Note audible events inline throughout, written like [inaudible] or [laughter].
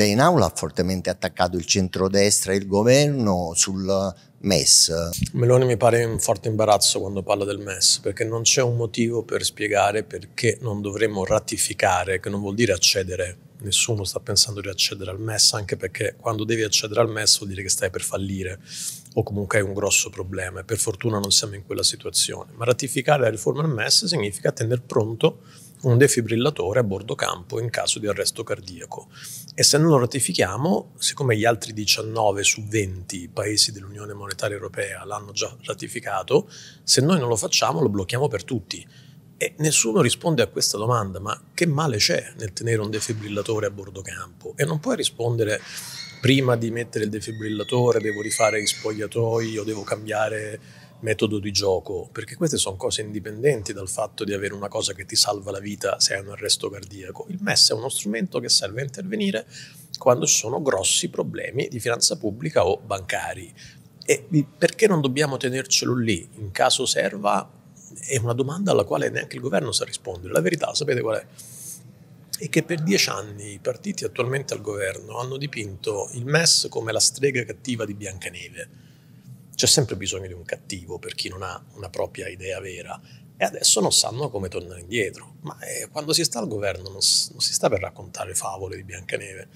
Lei in aula ha fortemente attaccato il centrodestra e il governo sul MES. Meloni mi pare un forte imbarazzo quando parla del MES, perché non c'è un motivo per spiegare perché non dovremmo ratificare, che non vuol dire accedere. Nessuno sta pensando di accedere al MES, anche perché quando devi accedere al MES vuol dire che stai per fallire o comunque hai un grosso problema per fortuna non siamo in quella situazione. Ma ratificare la riforma del MES significa tenere pronto un defibrillatore a bordo campo in caso di arresto cardiaco. E se non lo ratifichiamo, siccome gli altri 19 su 20 paesi dell'Unione Monetaria Europea l'hanno già ratificato, se noi non lo facciamo lo blocchiamo per tutti. E nessuno risponde a questa domanda, ma che male c'è nel tenere un defibrillatore a bordo campo? E non puoi rispondere prima di mettere il defibrillatore devo rifare gli spogliatoi o devo cambiare metodo di gioco, perché queste sono cose indipendenti dal fatto di avere una cosa che ti salva la vita se hai un arresto cardiaco. Il MES è uno strumento che serve a intervenire quando ci sono grossi problemi di finanza pubblica o bancari. E perché non dobbiamo tenercelo lì in caso serva? È una domanda alla quale neanche il governo sa rispondere. La verità, sapete qual è? È che per dieci anni i partiti attualmente al governo hanno dipinto il MES come la strega cattiva di Biancaneve c'è sempre bisogno di un cattivo per chi non ha una propria idea vera e adesso non sanno come tornare indietro. Ma eh, quando si sta al governo non, non, si sta per raccontare favole di Biancaneve,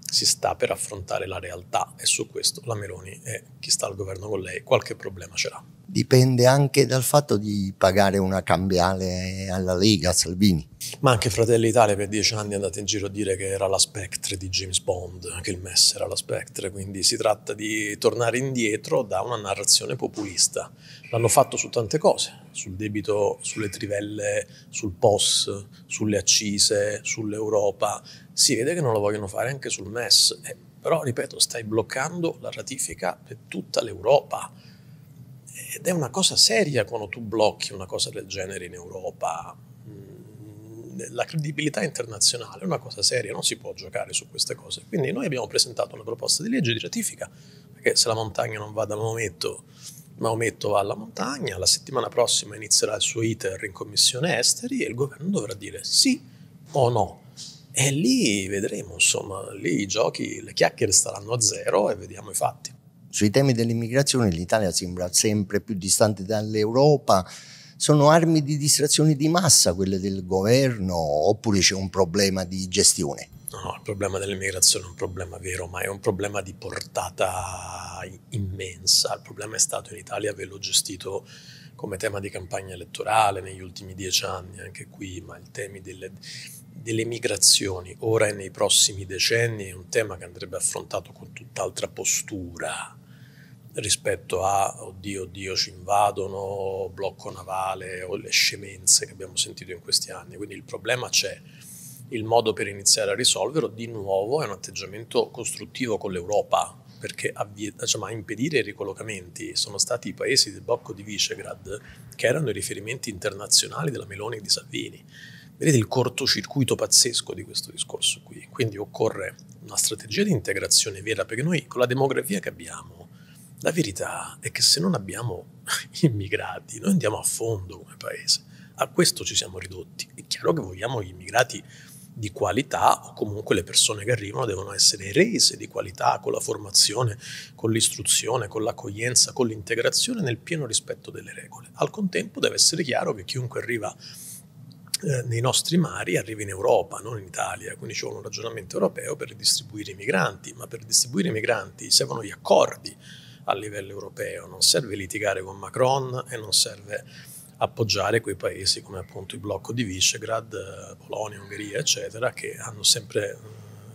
si sta per affrontare la realtà e su questo la Meloni e chi sta al governo con lei qualche problema ce l'ha. Dipende anche dal fatto di pagare una cambiale alla Lega, Salvini. Ma anche Fratelli Italia per dieci anni è andato in giro a dire che era la Spectre di James Bond, che il MES era la Spectre, quindi si tratta di tornare indietro da una narrazione populista. L'hanno fatto su tante cose, sul debito, sulle trivelle, sul POS, sulle accise, sull'Europa. Si vede che non lo vogliono fare anche sul MES, eh, però ripeto, stai bloccando la ratifica per tutta l'Europa. Ed è una cosa seria quando tu blocchi una cosa del genere in Europa la credibilità internazionale è una cosa seria, non si può giocare su queste cose. Quindi noi abbiamo presentato una proposta di legge di ratifica, perché se la montagna non va da Maometto, Maometto va alla montagna, la settimana prossima inizierà il suo iter in commissione esteri e il governo dovrà dire sì o no. E lì vedremo, insomma, lì i giochi, le chiacchiere staranno a zero e vediamo i fatti. Sui temi dell'immigrazione l'Italia sembra sempre più distante dall'Europa, sono armi di distrazione di massa quelle del governo oppure c'è un problema di gestione? No, il problema dell'immigrazione è un problema vero, ma è un problema di portata immensa. Il problema è stato in Italia averlo gestito come tema di campagna elettorale negli ultimi dieci anni, anche qui, ma il tema delle, delle migrazioni ora e nei prossimi decenni è un tema che andrebbe affrontato con tutt'altra postura rispetto a oddio, oddio, ci invadono, blocco navale o le scemenze che abbiamo sentito in questi anni. Quindi il problema c'è. Il modo per iniziare a risolverlo di nuovo è un atteggiamento costruttivo con l'Europa, perché a, diciamo, a impedire i ricollocamenti sono stati i paesi del blocco di Visegrad che erano i riferimenti internazionali della Meloni e di Salvini. Vedete il cortocircuito pazzesco di questo discorso qui. Quindi occorre una strategia di integrazione vera, perché noi con la demografia che abbiamo, la verità è che se non abbiamo [laughs] immigrati, noi andiamo a fondo come paese. A questo ci siamo ridotti. È chiaro che vogliamo gli immigrati di qualità o comunque le persone che arrivano devono essere rese di qualità con la formazione, con l'istruzione, con l'accoglienza, con l'integrazione nel pieno rispetto delle regole. Al contempo deve essere chiaro che chiunque arriva eh, nei nostri mari arriva in Europa, non in Italia, quindi c'è un ragionamento europeo per distribuire i migranti, ma per distribuire i migranti servono gli accordi a livello europeo. Non serve litigare con Macron e non serve appoggiare quei paesi come appunto il blocco di Visegrad, Polonia, Ungheria, eccetera, che hanno sempre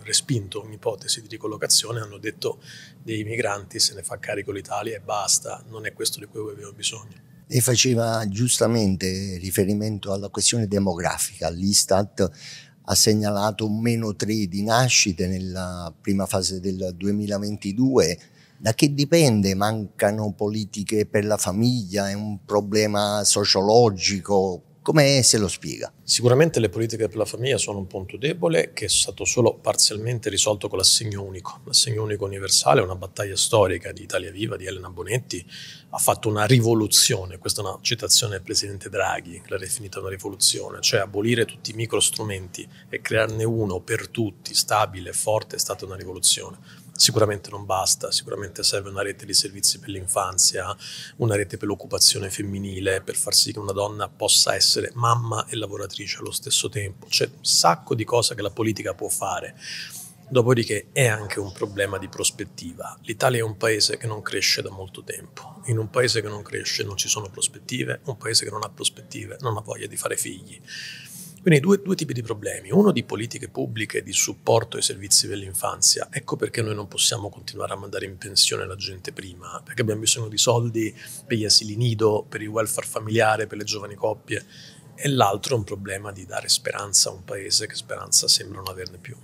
respinto ogni ipotesi di ricollocazione, hanno detto dei migranti se ne fa carico l'Italia e basta, non è questo di cui abbiamo bisogno. Lei faceva giustamente riferimento alla questione demografica, l'Istat ha segnalato un meno 3 di nascite nella prima fase del 2022 da che dipende? Mancano politiche per la famiglia? È un problema sociologico? come se lo spiega? Sicuramente le politiche per la famiglia sono un punto debole che è stato solo parzialmente risolto con l'assegno unico. L'assegno unico universale è una battaglia storica di Italia Viva, di Elena Bonetti, ha fatto una rivoluzione, questa è una citazione del presidente Draghi, che l'ha definita una rivoluzione, cioè abolire tutti i microstrumenti e crearne uno per tutti, stabile, forte, è stata una rivoluzione Sicuramente non basta, sicuramente serve una rete di servizi per l'infanzia, una rete per l'occupazione femminile, per far sì che una donna possa essere mamma e lavoratrice allo stesso tempo. C'è un sacco di cose che la politica può fare. Dopodiché è anche un problema di prospettiva. L'Italia è un paese che non cresce da molto tempo. In un paese che non cresce non ci sono prospettive, un paese che non ha prospettive non ha voglia di fare figli. Quindi due, due, tipi di problemi, uno di politiche pubbliche di supporto ai servizi per l'infanzia, ecco perché noi non possiamo continuare a mandare in pensione la gente prima, perché abbiamo bisogno di soldi per gli asili nido, per il welfare familiare, per le giovani coppie, e l'altro è un problema di dare speranza a un paese che speranza sembra non averne più.